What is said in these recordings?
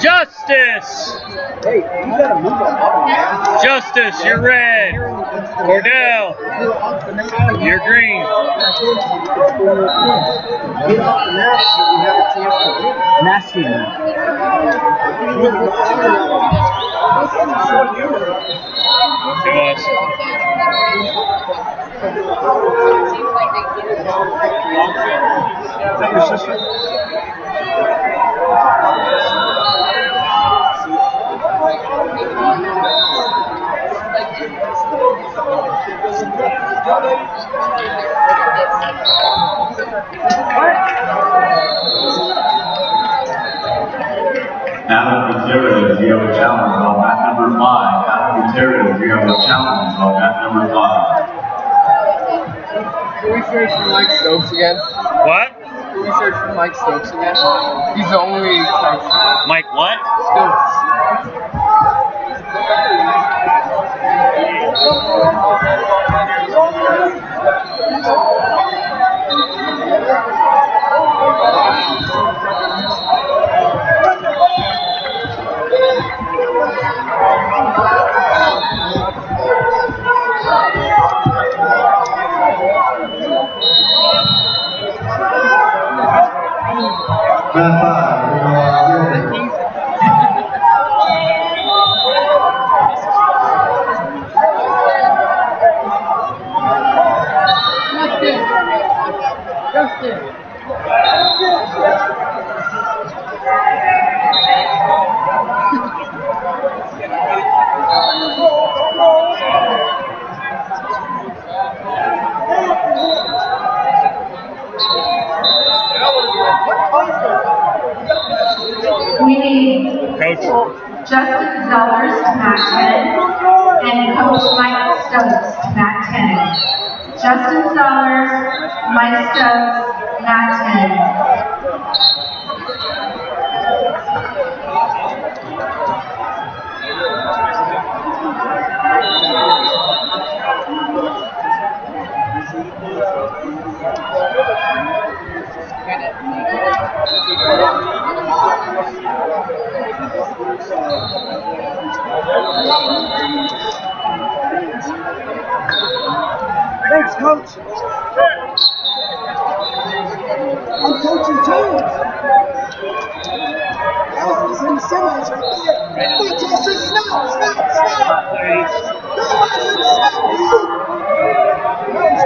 Justice! Hey, you gotta move up. Justice, you're red. Cordell, you're green. Get off the mat so you have a chance to win. Nasty. Two us. Is that your sister? Adam Gutierrez, you have a challenge on mat number five. Adam Gutierrez, you have a challenge on mat number five. Can we search for Mike Stokes again? What? Can we search for Mike Stokes again? He's the only Mike, what? Stokes. Mat Mike Stokes to mat 10. Justin Zellers, Mike Stokes, mat 10. Thanks, coach. Semis right there. Fantastic. Snap, snap, snap. Nobody in the snap, you.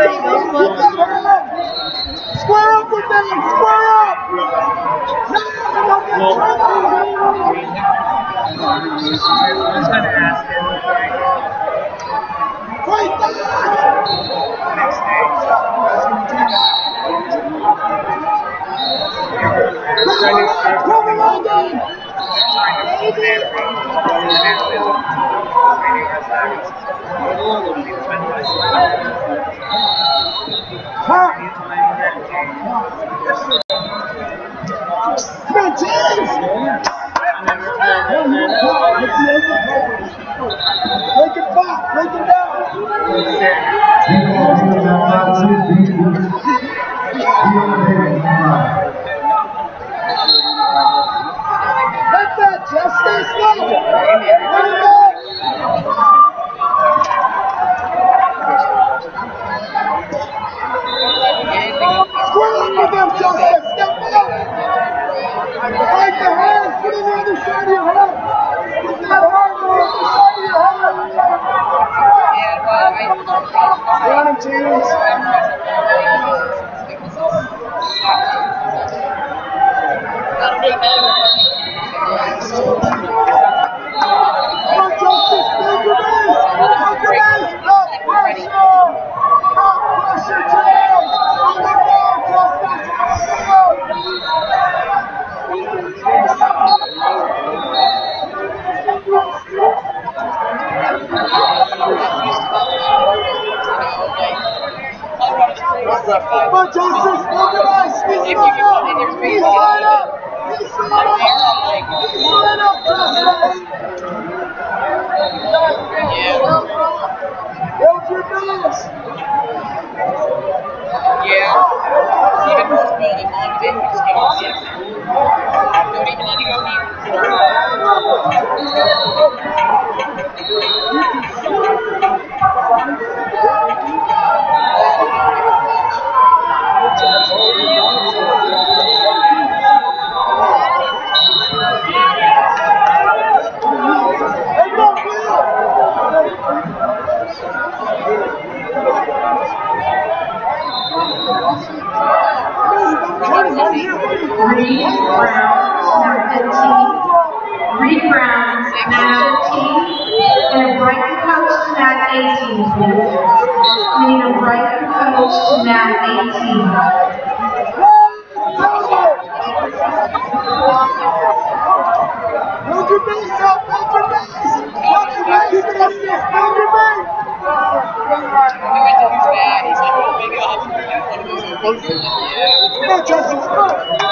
Square up with them. Square up. No, don't get trouble. Fight back. Come on, London. Come on, teams. Break it back, break down. People are here now, not to be. People On, Justice, organize. You line can up. He's line up. He's line up. He's line up, Justice. Hold your base. Yeah. Even than long bit, we just on the exit. Don't even need to go deep. Reed Brown, number 15. Reed Brown, number 15. And a Brighton coach to mat 18, please. We need a Brighton coach to mat 18. Hold your base up. Hold your base. Hold your base. It up there. Hold your base. We went to his bag,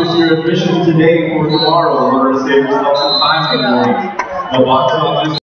like your admission today or tomorrow to save yourself some time in the morning, the box office